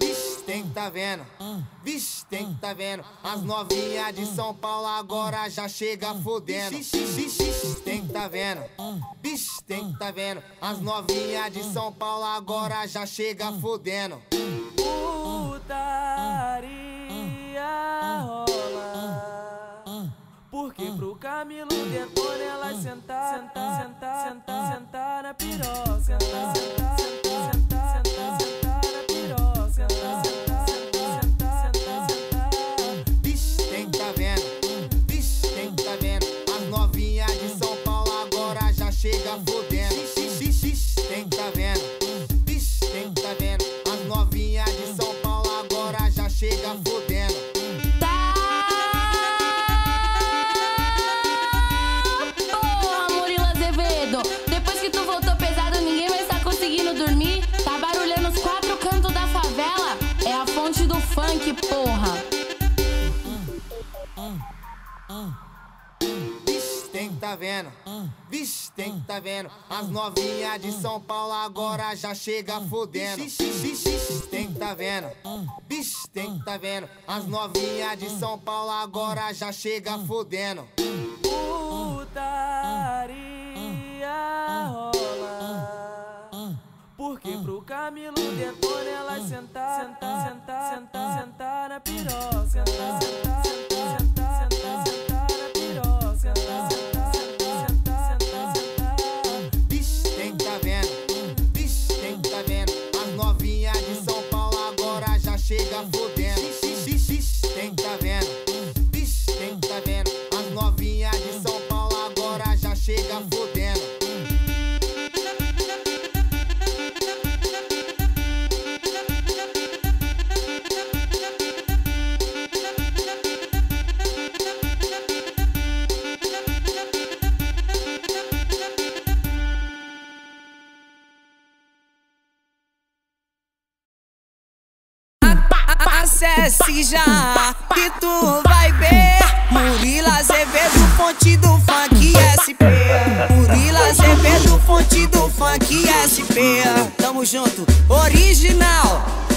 Vixe, tem que tá vendo. Vixe, tem que tá vendo. As novinhas de São Paulo agora já chega fodendo. Vixe, tem que tá vendo. Vixe, tem que tá vendo. As novinhas de São Paulo agora já chega fodendo. Putaria rola. Porque pro Camilo Detone ela sentar, sentar, sentar, sentar, sentar na piroca. Sentar, sentar, sentar, sentar, sentar, na piroca. Sentar, sentar, sentar, sentar. Vixe, tem que tá vendo. Vixe, tem que tá vendo. As novinhas de São Paulo agora já chega fodendo. Vixe, tem que tá vendo. Vixe, tem que tá vendo. As novinhas de São Paulo agora já chega fodendo. Porra. Tem que tá vendo. Vixe, tem que tá vendo. As novinhas de São Paulo agora já chega fodendo. Vixe, tem que tá vendo. Vixe, tem que tá vendo. As novinhas de São Paulo agora já chega fodendo. Porque pro Camilo Detone ela sentar, sentar, sentar, sentar, sentar na piroca. Sentar, sentar, sentar, sentar, sentar, sentar na piroca. Sentar, sentar, sentar, sentar, sentar. Vixe, tem que tá vendo. Vixe, tem que tá vendo. As novinhas de São Paulo agora já chega fodendo. Acesse já que tu vai ver. Murilo Azevedo, fonte do funk SP Murilo Azevedo, fonte do funk SP Tamo junto, original